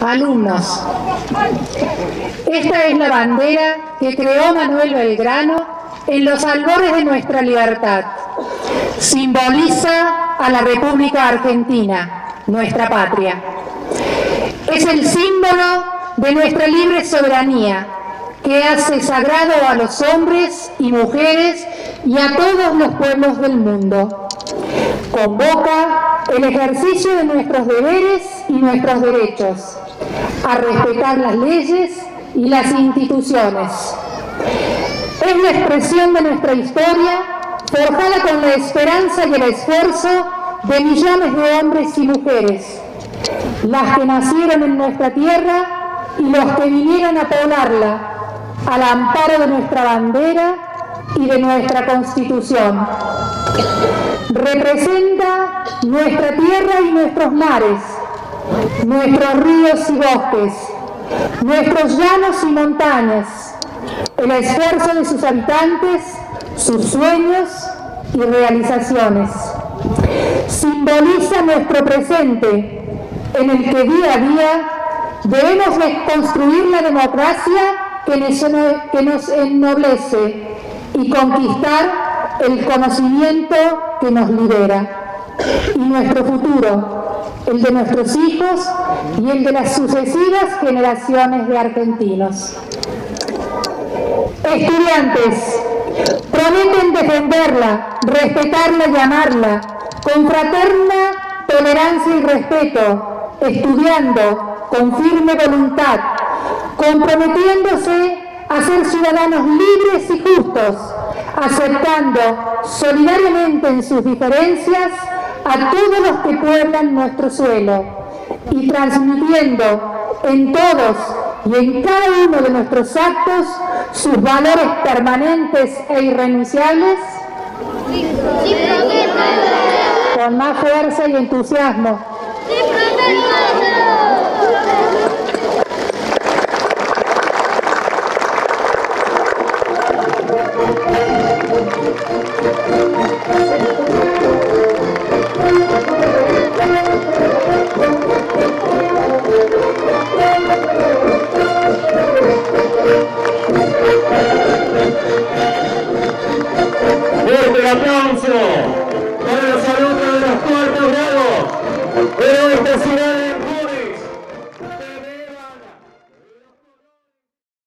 Alumnos, esta es la bandera que creó Manuel Belgrano en los albores de nuestra libertad. Simboliza a la República Argentina, nuestra patria. Es el símbolo de nuestra libre soberanía que hace sagrado a los hombres y mujeres y a todos los pueblos del mundo. Convoca el ejercicio de nuestros deberes y nuestros derechos, a respetar las leyes y las instituciones. Es la expresión de nuestra historia forjada con la esperanza y el esfuerzo de millones de hombres y mujeres, las que nacieron en nuestra tierra y los que vinieron a poblarla al amparo de nuestra bandera y de nuestra Constitución. Representa nuestra tierra y nuestros mares, nuestros ríos y bosques, nuestros llanos y montañas, el esfuerzo de sus habitantes, sus sueños y realizaciones. Simboliza nuestro presente, en el que día a día debemos construir la democracia que nos ennoblece y conquistar el conocimiento que nos libera. Y nuestro futuro, el de nuestros hijos y el de las sucesivas generaciones de argentinos. Estudiantes, prometen defenderla, respetarla y amarla, con fraterna tolerancia y respeto, estudiando con firme voluntad, comprometiéndose a ser ciudadanos libres y justos, aceptando solidariamente en sus diferencias a todos los que pueblan nuestro suelo y transmitiendo en todos y en cada uno de nuestros actos sus valores permanentes e irrenunciables con más fuerza y entusiasmo. fuerte el aplauso para los alumnos de los cuartos grados. Pero esta ciudad